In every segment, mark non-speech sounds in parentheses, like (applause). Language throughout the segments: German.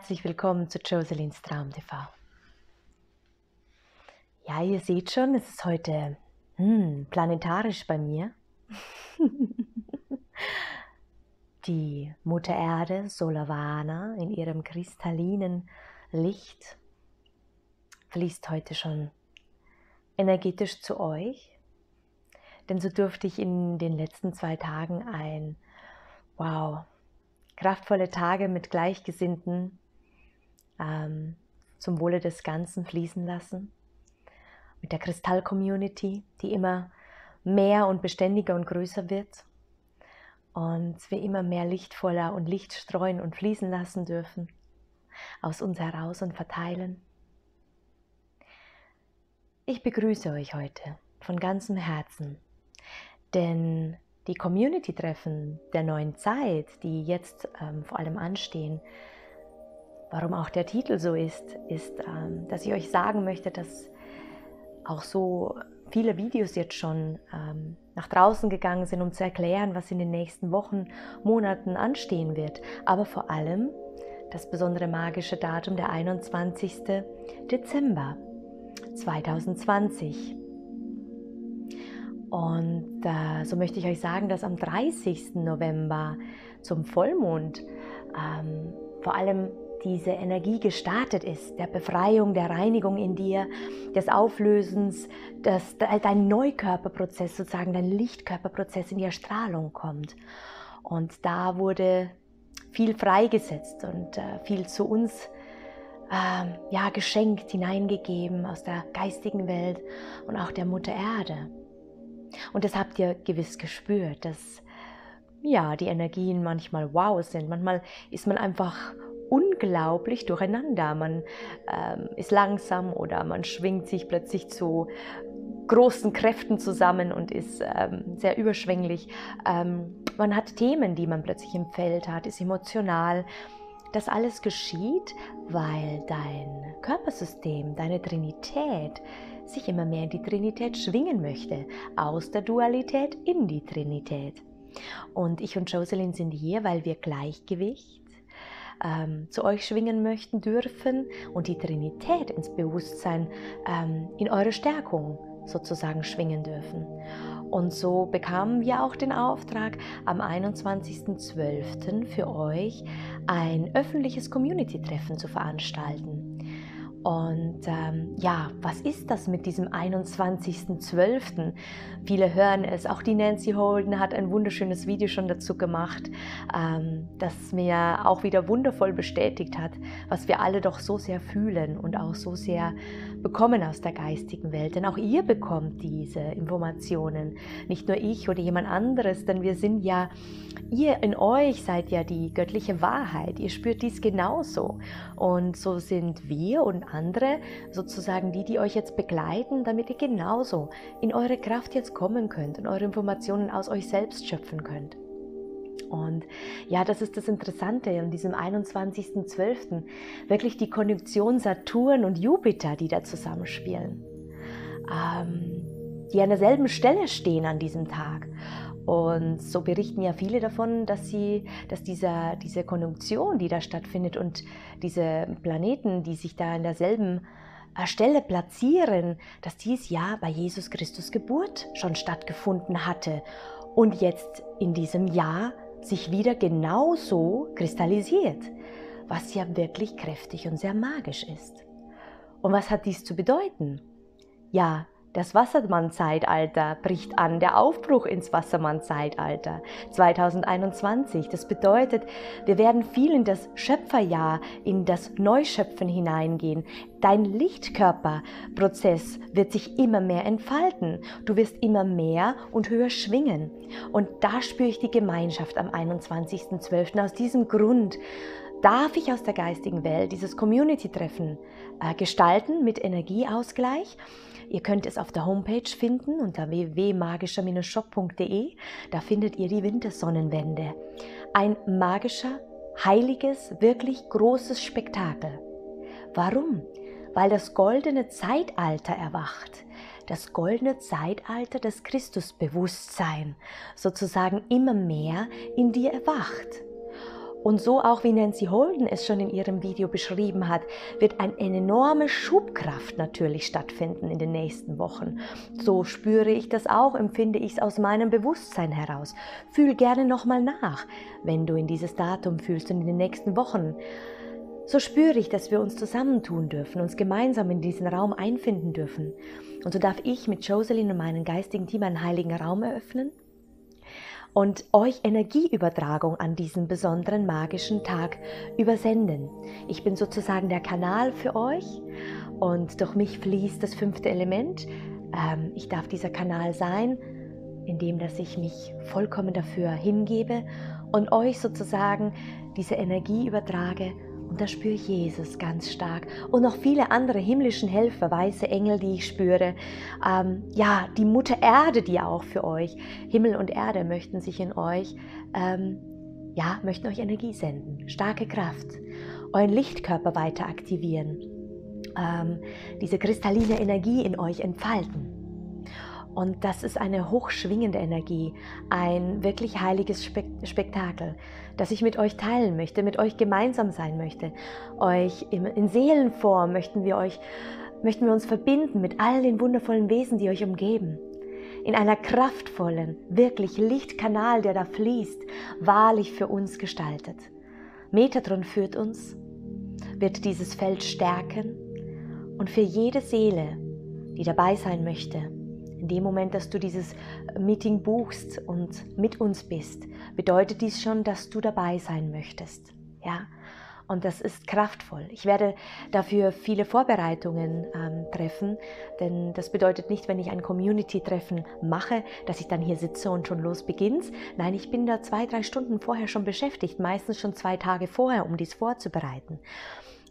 Herzlich willkommen zu Joselins Traum TV. Ja, ihr seht schon, es ist heute hm, planetarisch bei mir. (laughs) Die Mutter Erde, Solavana, in ihrem kristallinen Licht fließt heute schon energetisch zu euch. Denn so durfte ich in den letzten zwei Tagen ein, wow, kraftvolle Tage mit Gleichgesinnten ähm, zum Wohle des Ganzen fließen lassen. Mit der Kristall-Community, die immer mehr und beständiger und größer wird. Und wir immer mehr lichtvoller und Licht streuen und fließen lassen dürfen. Aus uns heraus und verteilen. Ich begrüße euch heute von ganzem Herzen, denn die Community-Treffen der neuen Zeit, die jetzt ähm, vor allem anstehen, warum auch der Titel so ist, ist, ähm, dass ich euch sagen möchte, dass auch so viele Videos jetzt schon ähm, nach draußen gegangen sind, um zu erklären, was in den nächsten Wochen, Monaten anstehen wird. Aber vor allem das besondere magische Datum, der 21. Dezember 2020. Und äh, so möchte ich euch sagen, dass am 30. November zum Vollmond ähm, vor allem diese Energie gestartet ist, der Befreiung, der Reinigung in dir, des Auflösens, dass dein Neukörperprozess, sozusagen dein Lichtkörperprozess in die Erstrahlung kommt. Und da wurde viel freigesetzt und äh, viel zu uns äh, ja, geschenkt, hineingegeben aus der geistigen Welt und auch der Mutter Erde. Und das habt ihr gewiss gespürt, dass ja, die Energien manchmal wow sind. Manchmal ist man einfach unglaublich durcheinander. Man ähm, ist langsam oder man schwingt sich plötzlich zu großen Kräften zusammen und ist ähm, sehr überschwänglich. Ähm, man hat Themen, die man plötzlich im Feld hat, ist emotional. Das alles geschieht, weil dein Körpersystem, deine Trinität sich immer mehr in die Trinität schwingen möchte, aus der Dualität in die Trinität. Und ich und Jocelyn sind hier, weil wir Gleichgewicht ähm, zu euch schwingen möchten dürfen und die Trinität ins Bewusstsein ähm, in eure Stärkung sozusagen schwingen dürfen. Und so bekamen wir auch den Auftrag, am 21.12. für euch ein öffentliches Community-Treffen zu veranstalten. Und ähm, ja, was ist das mit diesem 21.12.? Viele hören es, auch die Nancy Holden hat ein wunderschönes Video schon dazu gemacht, ähm, das mir auch wieder wundervoll bestätigt hat, was wir alle doch so sehr fühlen und auch so sehr bekommen aus der geistigen Welt. Denn auch ihr bekommt diese Informationen, nicht nur ich oder jemand anderes, denn wir sind ja, ihr in euch seid ja die göttliche Wahrheit, ihr spürt dies genauso. Und so sind wir und andere, sozusagen die, die euch jetzt begleiten, damit ihr genauso in eure Kraft jetzt kommen könnt und eure Informationen aus euch selbst schöpfen könnt. Und ja, das ist das Interessante an diesem 21.12. Wirklich die Konjunktion Saturn und Jupiter, die da zusammenspielen, ähm, die an derselben Stelle stehen an diesem Tag. Und so berichten ja viele davon, dass, sie, dass dieser, diese Konjunktion, die da stattfindet und diese Planeten, die sich da an derselben äh, Stelle platzieren, dass dies ja bei Jesus Christus Geburt schon stattgefunden hatte und jetzt in diesem Jahr sich wieder genauso kristallisiert, was ja wirklich kräftig und sehr magisch ist. Und was hat dies zu bedeuten? Ja, das Wassermann-Zeitalter bricht an, der Aufbruch ins Wassermann-Zeitalter 2021. Das bedeutet, wir werden viel in das Schöpferjahr, in das Neuschöpfen hineingehen. Dein Lichtkörperprozess wird sich immer mehr entfalten. Du wirst immer mehr und höher schwingen. Und da spüre ich die Gemeinschaft am 21.12. Aus diesem Grund darf ich aus der geistigen Welt dieses Community-Treffen äh, gestalten mit Energieausgleich. Ihr könnt es auf der Homepage finden unter www.magischer-shop.de. Da findet ihr die Wintersonnenwende. Ein magischer, heiliges, wirklich großes Spektakel. Warum? Weil das goldene Zeitalter erwacht. Das goldene Zeitalter des Christusbewusstsein sozusagen immer mehr in dir erwacht. Und so auch wie Nancy Holden es schon in ihrem Video beschrieben hat, wird eine enorme Schubkraft natürlich stattfinden in den nächsten Wochen. So spüre ich das auch, empfinde ich es aus meinem Bewusstsein heraus. Fühl gerne nochmal nach, wenn du in dieses Datum fühlst und in den nächsten Wochen. So spüre ich, dass wir uns zusammentun dürfen, uns gemeinsam in diesen Raum einfinden dürfen. Und so darf ich mit Jocelyn und meinem geistigen Team einen heiligen Raum eröffnen und euch Energieübertragung an diesem besonderen magischen Tag übersenden. Ich bin sozusagen der Kanal für euch und durch mich fließt das fünfte Element. Ähm, ich darf dieser Kanal sein, indem dass ich mich vollkommen dafür hingebe und euch sozusagen diese Energie übertrage und da spüre ich Jesus ganz stark. Und noch viele andere himmlischen Helfer, weiße Engel, die ich spüre. Ähm, ja, die Mutter Erde, die auch für euch. Himmel und Erde möchten sich in euch, ähm, ja, möchten euch Energie senden. Starke Kraft. Euren Lichtkörper weiter aktivieren. Ähm, diese kristalline Energie in euch entfalten. Und das ist eine hochschwingende Energie, ein wirklich heiliges Spektakel, das ich mit euch teilen möchte, mit euch gemeinsam sein möchte. Euch in Seelenform möchten wir euch, möchten wir uns verbinden mit all den wundervollen Wesen, die euch umgeben. In einer kraftvollen, wirklich Lichtkanal, der da fließt, wahrlich für uns gestaltet. Metatron führt uns, wird dieses Feld stärken und für jede Seele, die dabei sein möchte, in dem Moment, dass du dieses Meeting buchst und mit uns bist, bedeutet dies schon, dass du dabei sein möchtest. Ja, und das ist kraftvoll. Ich werde dafür viele Vorbereitungen ähm, treffen, denn das bedeutet nicht, wenn ich ein Community-Treffen mache, dass ich dann hier sitze und schon los beginnt. Nein, ich bin da zwei, drei Stunden vorher schon beschäftigt, meistens schon zwei Tage vorher, um dies vorzubereiten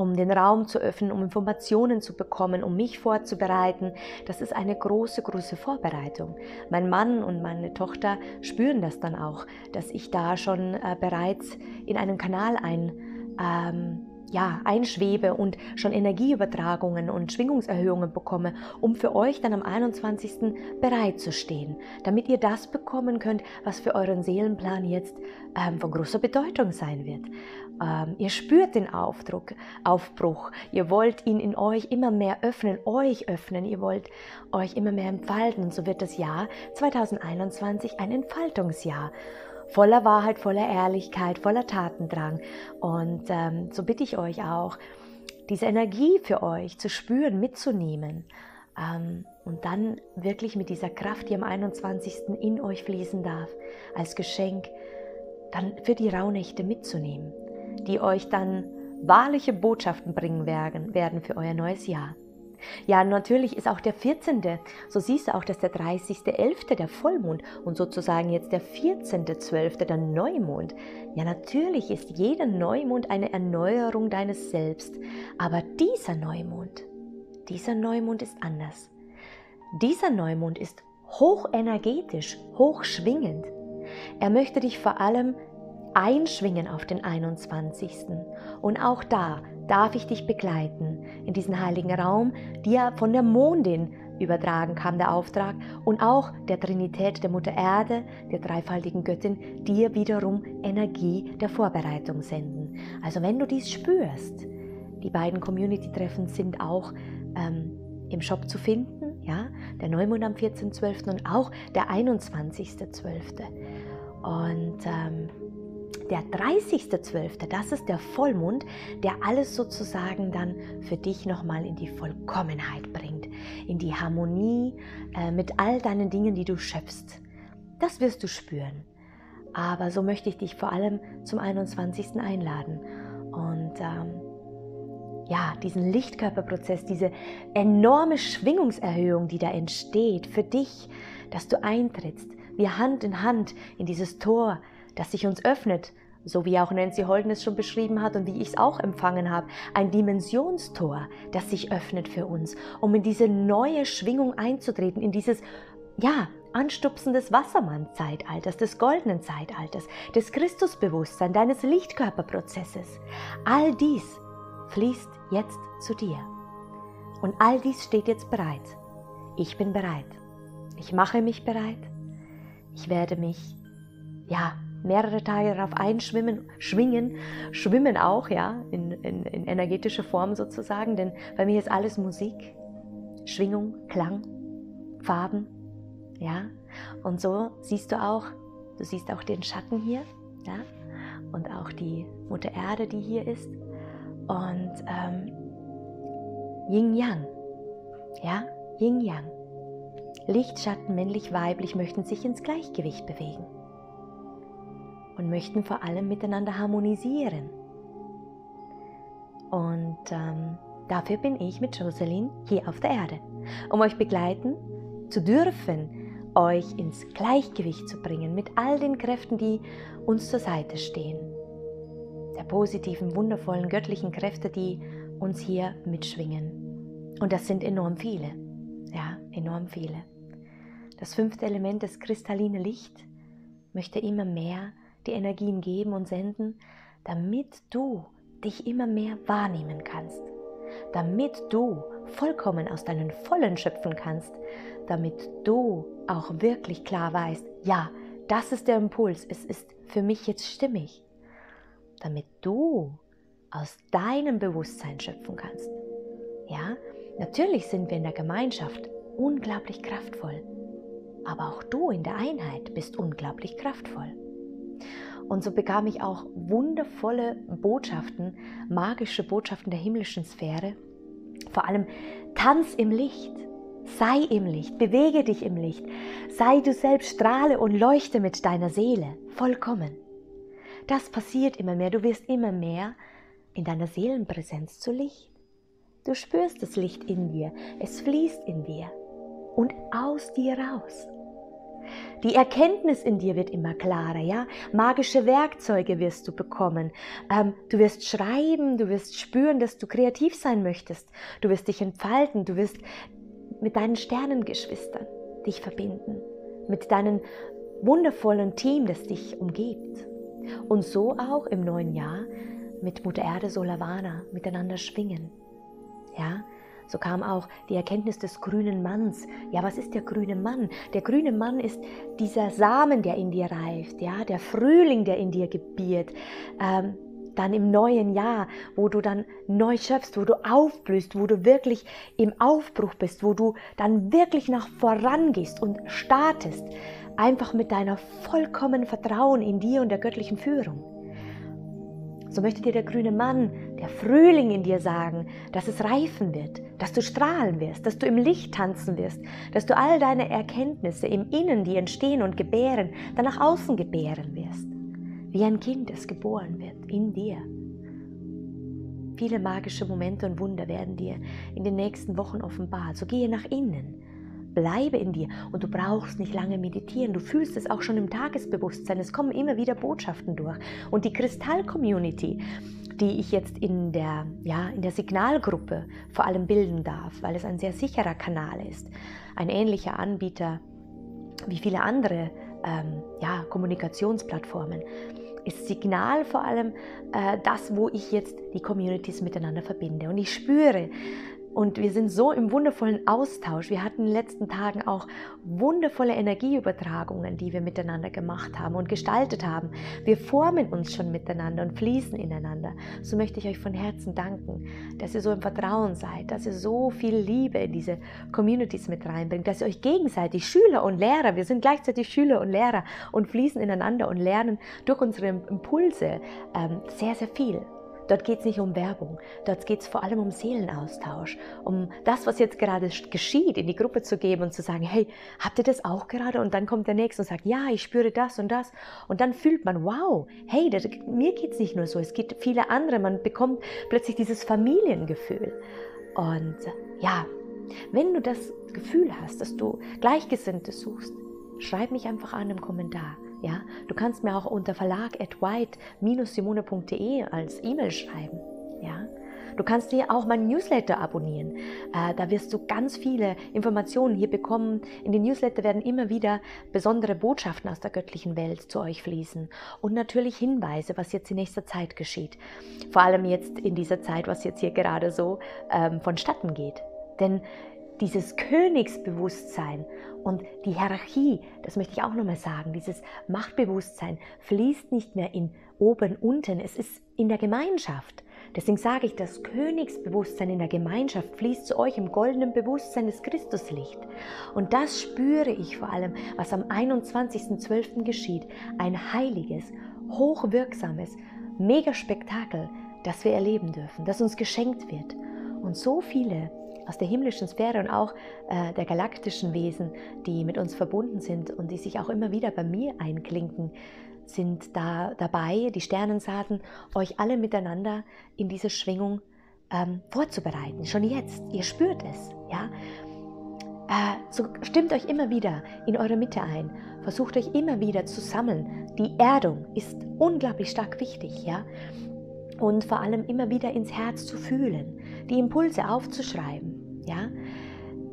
um den Raum zu öffnen, um Informationen zu bekommen, um mich vorzubereiten. Das ist eine große, große Vorbereitung. Mein Mann und meine Tochter spüren das dann auch, dass ich da schon äh, bereits in einen Kanal ein, ähm, ja, einschwebe und schon Energieübertragungen und Schwingungserhöhungen bekomme, um für euch dann am 21. bereit zu stehen, damit ihr das bekommen könnt, was für euren Seelenplan jetzt ähm, von großer Bedeutung sein wird. Ähm, ihr spürt den Aufdruck, Aufbruch, ihr wollt ihn in euch immer mehr öffnen, euch öffnen, ihr wollt euch immer mehr entfalten. Und so wird das Jahr 2021 ein Entfaltungsjahr voller Wahrheit, voller Ehrlichkeit, voller Tatendrang. Und ähm, so bitte ich euch auch, diese Energie für euch zu spüren, mitzunehmen ähm, und dann wirklich mit dieser Kraft, die am 21. in euch fließen darf, als Geschenk, dann für die Rauhnächte mitzunehmen, die euch dann wahrliche Botschaften bringen werden, werden für euer neues Jahr. Ja, natürlich ist auch der 14. So siehst du auch, dass der 30.11. der Vollmond und sozusagen jetzt der 14.12. der Neumond. Ja, natürlich ist jeder Neumond eine Erneuerung deines Selbst. Aber dieser Neumond, dieser Neumond ist anders. Dieser Neumond ist hochenergetisch, hochschwingend. Er möchte dich vor allem einschwingen auf den 21. Und auch da darf ich dich begleiten in diesen heiligen Raum, dir von der Mondin übertragen kam der Auftrag und auch der Trinität der Mutter Erde, der dreifaltigen Göttin, dir wiederum Energie der Vorbereitung senden. Also wenn du dies spürst, die beiden Community-Treffen sind auch ähm, im Shop zu finden, ja, der Neumond am 14.12. und auch der 21.12. Und ähm, der 30.12., das ist der Vollmond, der alles sozusagen dann für dich nochmal in die Vollkommenheit bringt, in die Harmonie äh, mit all deinen Dingen, die du schöpfst. Das wirst du spüren. Aber so möchte ich dich vor allem zum 21. einladen. Und ähm, ja, diesen Lichtkörperprozess, diese enorme Schwingungserhöhung, die da entsteht für dich, dass du eintrittst, wir Hand in Hand in dieses Tor das sich uns öffnet, so wie auch Nancy Holden es schon beschrieben hat und wie ich es auch empfangen habe, ein Dimensionstor, das sich öffnet für uns, um in diese neue Schwingung einzutreten, in dieses, ja, Anstupsen des Wassermann-Zeitalters, des goldenen Zeitalters, des Christusbewusstseins, deines Lichtkörperprozesses. All dies fließt jetzt zu dir. Und all dies steht jetzt bereit. Ich bin bereit. Ich mache mich bereit. Ich werde mich, ja, mehrere Tage darauf einschwimmen, schwingen, schwimmen auch, ja, in, in, in energetischer Form sozusagen, denn bei mir ist alles Musik, Schwingung, Klang, Farben, ja. Und so siehst du auch, du siehst auch den Schatten hier, ja, und auch die Mutter Erde, die hier ist. Und ähm, Yin Yang, ja, Yin Yang. Licht, Schatten, männlich, weiblich möchten sich ins Gleichgewicht bewegen und möchten vor allem miteinander harmonisieren. Und ähm, dafür bin ich mit Jocelyn hier auf der Erde, um euch begleiten zu dürfen, euch ins Gleichgewicht zu bringen mit all den Kräften, die uns zur Seite stehen. Der positiven, wundervollen, göttlichen Kräfte, die uns hier mitschwingen. Und das sind enorm viele. Ja, enorm viele. Das fünfte Element, das kristalline Licht, möchte immer mehr die Energien geben und senden, damit du dich immer mehr wahrnehmen kannst, damit du vollkommen aus deinen Vollen schöpfen kannst, damit du auch wirklich klar weißt, ja, das ist der Impuls, es ist für mich jetzt stimmig, damit du aus deinem Bewusstsein schöpfen kannst. Ja, natürlich sind wir in der Gemeinschaft unglaublich kraftvoll, aber auch du in der Einheit bist unglaublich kraftvoll. Und so bekam ich auch wundervolle Botschaften, magische Botschaften der himmlischen Sphäre. Vor allem tanz im Licht, sei im Licht, bewege dich im Licht, sei du selbst, strahle und leuchte mit deiner Seele, vollkommen. Das passiert immer mehr, du wirst immer mehr in deiner Seelenpräsenz zu Licht. Du spürst das Licht in dir, es fließt in dir und aus dir raus. Die Erkenntnis in dir wird immer klarer, ja. Magische Werkzeuge wirst du bekommen. Ähm, du wirst schreiben, du wirst spüren, dass du kreativ sein möchtest. Du wirst dich entfalten, du wirst mit deinen Sternengeschwistern dich verbinden, mit deinem wundervollen Team, das dich umgibt. Und so auch im neuen Jahr mit Mutter Erde Solavana miteinander schwingen. Ja, so kam auch die Erkenntnis des grünen Manns. Ja, was ist der grüne Mann? Der grüne Mann ist dieser Samen, der in dir reift, ja, der Frühling, der in dir gebiert. Ähm, dann im neuen Jahr, wo du dann neu schöpfst, wo du aufblühst, wo du wirklich im Aufbruch bist, wo du dann wirklich nach vorangehst und startest, einfach mit deiner vollkommenen Vertrauen in dir und der göttlichen Führung. So möchte dir der grüne Mann, der Frühling in dir sagen, dass es reifen wird, dass du strahlen wirst, dass du im Licht tanzen wirst, dass du all deine Erkenntnisse im Innen, die entstehen und gebären, dann nach außen gebären wirst. Wie ein Kind, das geboren wird, in dir. Viele magische Momente und Wunder werden dir in den nächsten Wochen offenbart. So gehe nach innen Bleibe in dir und du brauchst nicht lange meditieren. Du fühlst es auch schon im Tagesbewusstsein. Es kommen immer wieder Botschaften durch. Und die Kristall-Community, die ich jetzt in der, ja, in der Signalgruppe vor allem bilden darf, weil es ein sehr sicherer Kanal ist, ein ähnlicher Anbieter wie viele andere ähm, ja, Kommunikationsplattformen, ist Signal vor allem äh, das, wo ich jetzt die Communities miteinander verbinde. Und ich spüre, und wir sind so im wundervollen Austausch. Wir hatten in den letzten Tagen auch wundervolle Energieübertragungen, die wir miteinander gemacht haben und gestaltet haben. Wir formen uns schon miteinander und fließen ineinander. So möchte ich euch von Herzen danken, dass ihr so im Vertrauen seid, dass ihr so viel Liebe in diese Communities mit reinbringt, dass ihr euch gegenseitig, Schüler und Lehrer, wir sind gleichzeitig Schüler und Lehrer und fließen ineinander und lernen durch unsere Impulse ähm, sehr, sehr viel. Dort geht es nicht um Werbung, dort geht es vor allem um Seelenaustausch, um das, was jetzt gerade geschieht, in die Gruppe zu geben und zu sagen, hey, habt ihr das auch gerade? Und dann kommt der Nächste und sagt, ja, ich spüre das und das. Und dann fühlt man, wow, hey, das, mir geht es nicht nur so, es gibt viele andere, man bekommt plötzlich dieses Familiengefühl. Und ja, wenn du das Gefühl hast, dass du Gleichgesinnte suchst, schreib mich einfach an im Kommentar. Ja, du kannst mir auch unter verlag at white-simone.de als E-Mail schreiben. Ja, du kannst dir auch meinen Newsletter abonnieren. Äh, da wirst du ganz viele Informationen hier bekommen. In den Newsletter werden immer wieder besondere Botschaften aus der göttlichen Welt zu euch fließen und natürlich Hinweise, was jetzt in nächster Zeit geschieht. Vor allem jetzt in dieser Zeit, was jetzt hier gerade so ähm, vonstatten geht. Denn dieses Königsbewusstsein und die Hierarchie, das möchte ich auch nochmal sagen, dieses Machtbewusstsein fließt nicht mehr in oben, unten, es ist in der Gemeinschaft. Deswegen sage ich, das Königsbewusstsein in der Gemeinschaft fließt zu euch im goldenen Bewusstsein des Christuslicht. Und das spüre ich vor allem, was am 21.12. geschieht. Ein heiliges, hochwirksames Megaspektakel, das wir erleben dürfen, das uns geschenkt wird. Und so viele aus der himmlischen Sphäre und auch äh, der galaktischen Wesen, die mit uns verbunden sind und die sich auch immer wieder bei mir einklinken, sind da dabei, die Sternensaaten, euch alle miteinander in diese Schwingung ähm, vorzubereiten. Schon jetzt, ihr spürt es, ja. Äh, so stimmt euch immer wieder in eure Mitte ein. Versucht euch immer wieder zu sammeln. Die Erdung ist unglaublich stark wichtig, ja. Und vor allem immer wieder ins Herz zu fühlen, die Impulse aufzuschreiben, ja.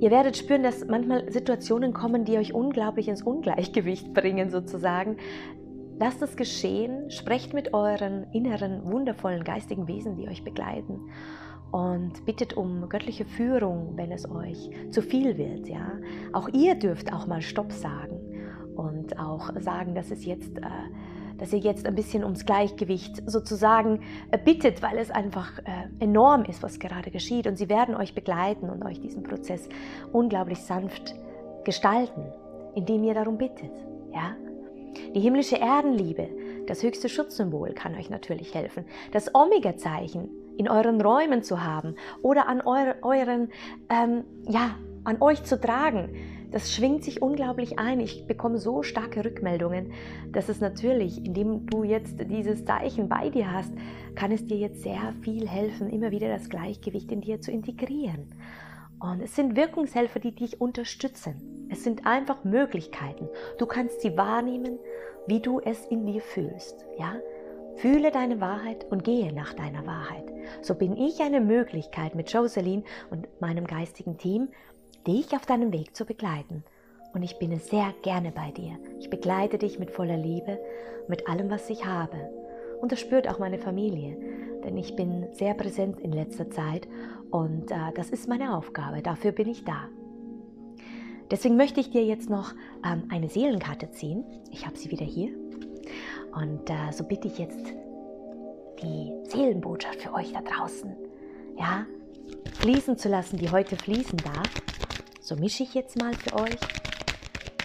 Ihr werdet spüren, dass manchmal Situationen kommen, die euch unglaublich ins Ungleichgewicht (laughs) bringen, sozusagen. Lasst es geschehen, sprecht mit euren inneren, wundervollen geistigen Wesen, die euch begleiten und bittet um göttliche Führung, wenn es euch zu viel wird. Ja? Auch ihr dürft auch mal Stopp sagen und auch sagen, dass es jetzt, äh, dass ihr jetzt ein bisschen ums Gleichgewicht sozusagen äh, bittet, weil es einfach äh, enorm ist, was gerade geschieht. Und sie werden euch begleiten und euch diesen Prozess unglaublich sanft gestalten, indem ihr darum bittet. Ja? Die himmlische Erdenliebe, das höchste Schutzsymbol, kann euch natürlich helfen. Das Omega-Zeichen in euren Räumen zu haben oder an eure, euren, ähm, ja, an euch zu tragen, das schwingt sich unglaublich ein. Ich bekomme so starke Rückmeldungen, dass es natürlich, indem du jetzt dieses Zeichen bei dir hast, kann es dir jetzt sehr viel helfen, immer wieder das Gleichgewicht in dir zu integrieren. Und es sind Wirkungshelfer, die dich unterstützen. Es sind einfach Möglichkeiten. Du kannst sie wahrnehmen, wie du es in dir fühlst. Ja? Fühle deine Wahrheit und gehe nach deiner Wahrheit. So bin ich eine Möglichkeit mit Jocelyn und meinem geistigen Team, dich auf deinem Weg zu begleiten. Und ich bin sehr gerne bei dir. Ich begleite dich mit voller Liebe, mit allem, was ich habe. Und das spürt auch meine Familie, denn ich bin sehr präsent in letzter Zeit und äh, das ist meine Aufgabe. Dafür bin ich da. Deswegen möchte ich dir jetzt noch ähm, eine Seelenkarte ziehen. Ich habe sie wieder hier. Und äh, so bitte ich jetzt die Seelenbotschaft für euch da draußen, ja, fließen zu lassen, die heute fließen darf. So mische ich jetzt mal für euch,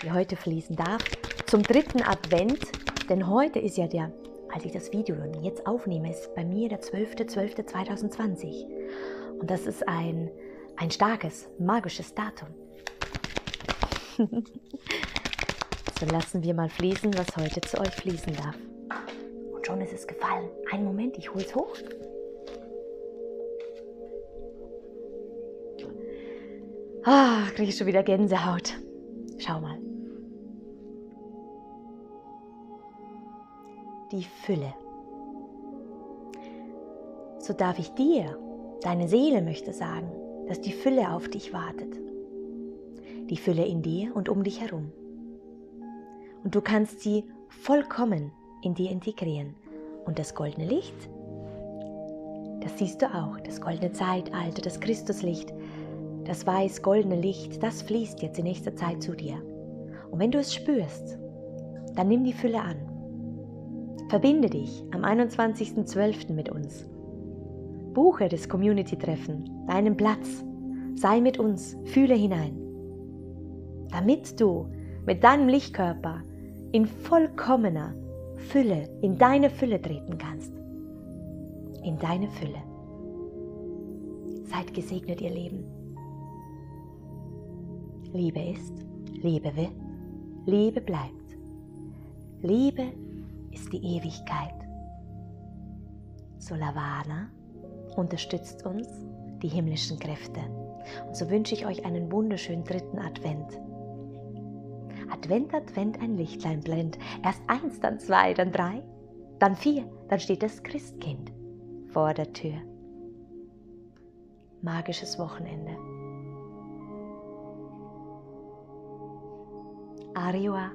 die heute fließen darf. Zum dritten Advent, denn heute ist ja der, als ich das Video jetzt aufnehme, ist bei mir der 12.12.2020. Und das ist ein, ein starkes, magisches Datum. (laughs) so lassen wir mal fließen, was heute zu euch fließen darf. Und schon ist es gefallen. Einen Moment, ich hol's hoch. Ah, kriege ich schon wieder Gänsehaut. Schau mal. Die Fülle. So darf ich dir, deine Seele möchte sagen, dass die Fülle auf dich wartet die Fülle in dir und um dich herum. Und du kannst sie vollkommen in dir integrieren. Und das goldene Licht, das siehst du auch, das goldene Zeitalter, das Christuslicht, das weiß-goldene Licht, das fließt jetzt in nächster Zeit zu dir. Und wenn du es spürst, dann nimm die Fülle an. Verbinde dich am 21.12. mit uns. Buche das Community-Treffen, deinen Platz. Sei mit uns, fühle hinein damit du mit deinem Lichtkörper in vollkommener Fülle, in deine Fülle treten kannst. In deine Fülle. Seid gesegnet, ihr Leben. Liebe ist, Liebe wird, Liebe bleibt. Liebe ist die Ewigkeit. Solavana unterstützt uns die himmlischen Kräfte. Und so wünsche ich euch einen wunderschönen dritten Advent. Advent, Advent ein Lichtlein blendet. Erst eins, dann zwei, dann drei, dann vier, dann steht das Christkind vor der Tür. Magisches Wochenende. ありは